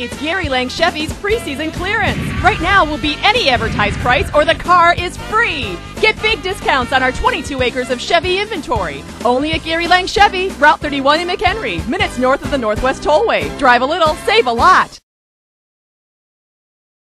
It's Gary Lang Chevy's preseason clearance. Right now we'll beat any advertised price or the car is free. Get big discounts on our 22 acres of Chevy inventory. Only at Gary Lang Chevy, Route 31 in McHenry, minutes north of the Northwest Tollway. Drive a little, save a lot.